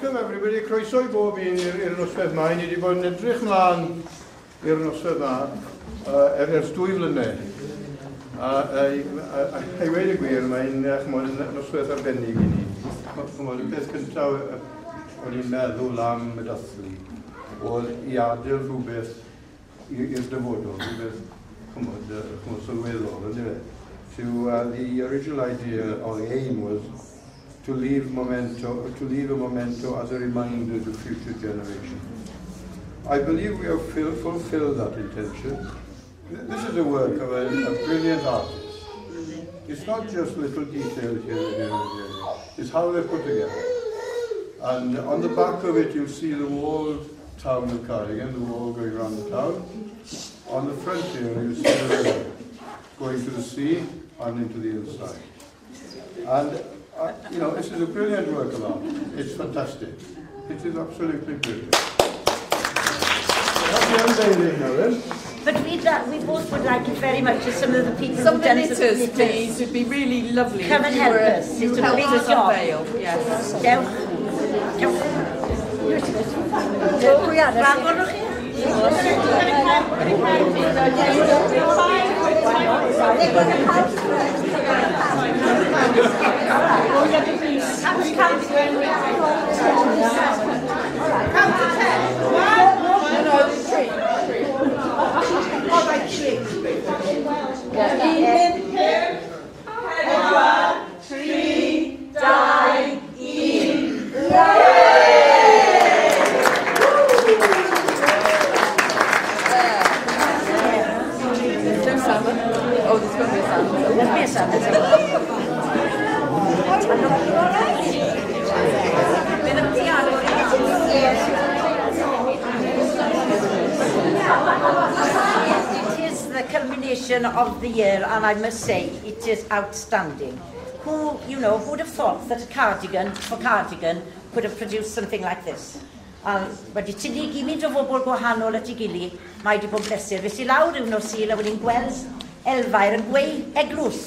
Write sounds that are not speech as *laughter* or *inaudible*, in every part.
Welcome everybody, croeso i bob un i'r nosfedd yma. Ni wedi bod yn edrych mlaen i'r nosfedd yma uh, er ers dwy flynedd. A, a, a, a, a i wedi gwir, mae'n uh, nosfedd arbennig i ni. Chymod, y peth cyntaf o'n i'n meddwl am y dathlu oedd i adael rhywbeth i'r dyfodol, rhywbeth chymod, chymod sylweddol, ynddi fe? So uh, the original idea or the aim was to leave memento, to leave a memento as a reminder to future generations. I believe we have fulfilled that intention. This is the work of a, a brilliant artist. It's not just little details here and here and here. It's how they're put together. And on the back of it, you'll see the walled town of Cardigan, the wall going around the town. On the front here, you'll see the river going to the sea and into the inside. And, uh, you know, this is a brilliant work of art. It's fantastic. It is absolutely brilliant. But we, that, we both would like it very much as some of the people Some who've done knitters, some please. It'd be really lovely. Come and if you help were- us. You It's a help big us job. unveil. Yes. Dewch. Dewch. Ragor o'ch chi? No Oh, there's going to be a sound. There'll be a It is the culmination of the year, and I must say, it is outstanding. Who, you know, who'd have thought that a cardigan for cardigan could have produced something like this? a wedi tynnu gymint o bobl gwahanol at ei gilydd, mae wedi bod yn bleser. Fes i lawr yw nos syl a wedi'n gweld Elfair yn gweu eglws.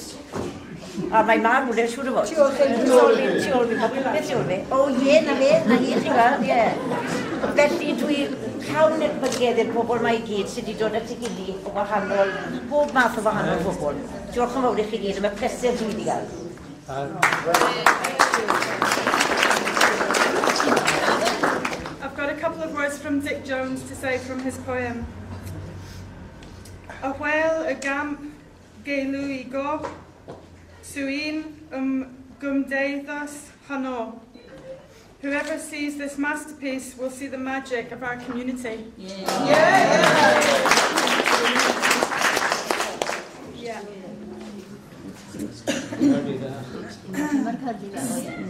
A mae mam wneud siŵr o fod. Ti ôl chi'n soli, ti ôl fi, beth ti ôl fi? O ie, na fe, na hi chi gweld, ie. Felly dwi llawn i'r bygedd i'r pobl mae i gyd sydd wedi dod at ei gili o wahanol, bob math o wahanol pobl. Diolch yn fawr i chi gyd, mae pleser dwi wedi gael. I've got a couple of words from Dick Jones to say from his poem. A whale, a gamp, geilw i go, suin um gumdeithas hano. Whoever sees this masterpiece will see the magic of our community. Yeah.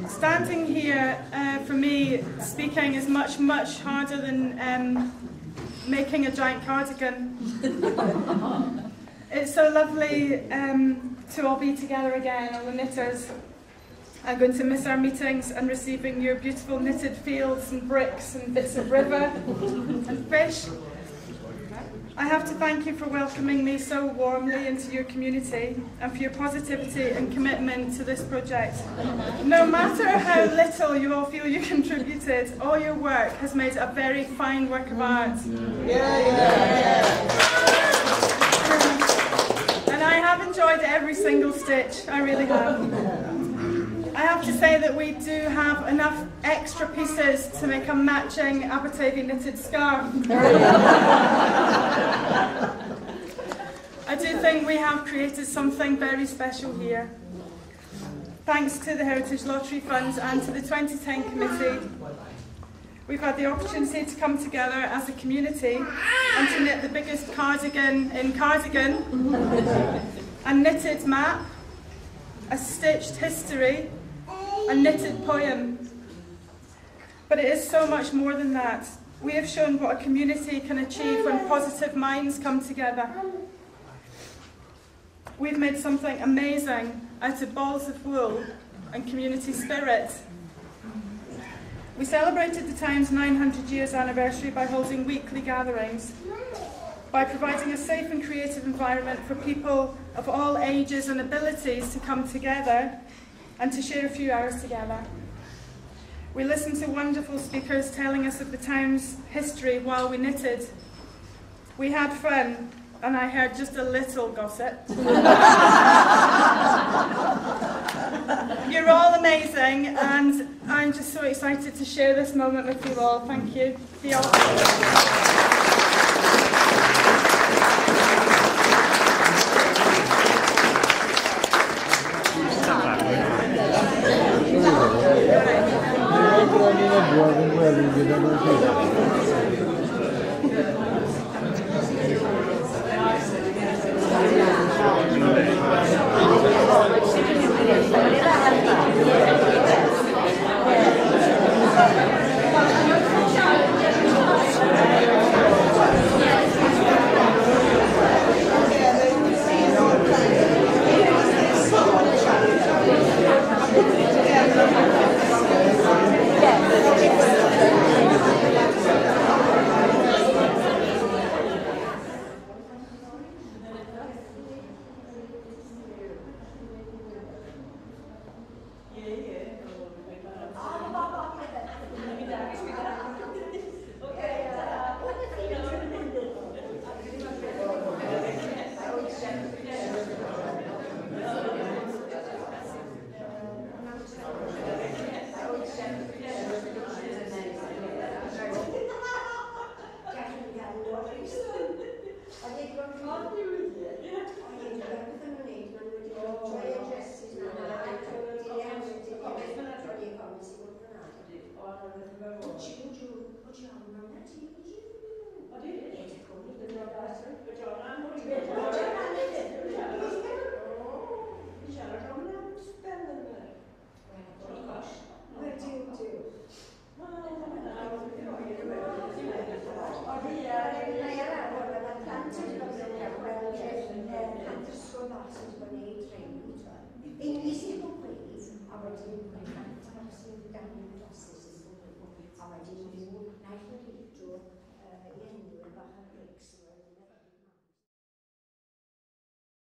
Standing here, uh, for me, speaking is much, much harder than um, making a giant cardigan. It's so lovely um, to all be together again, all the knitters. I'm going to miss our meetings and receiving your beautiful knitted fields and bricks and bits of river and fish. I have to thank you for welcoming me so warmly into your community and for your positivity and commitment to this project. No matter how little you all feel you contributed, all your work has made a very fine work of art. And I have enjoyed every single stitch, I really have. I have to say that we do have enough extra pieces to make a matching Aberteifi knitted scarf. I do think we have created something very special here. Thanks to the Heritage Lottery Fund and to the 2010 committee, we've had the opportunity to come together as a community and to knit the biggest cardigan in cardigan, *laughs* a knitted map, a stitched history, a knitted poem. But it is so much more than that. We have shown what a community can achieve when positive minds come together. We've made something amazing out of balls of wool and community spirit. We celebrated the town's 900 years anniversary by holding weekly gatherings, by providing a safe and creative environment for people of all ages and abilities to come together and to share a few hours together. We listened to wonderful speakers telling us of the town's history while we knitted. We had fun, and I heard just a little gossip. *laughs* *laughs* You're all amazing, and I'm just so excited to share this moment with you all. Thank you.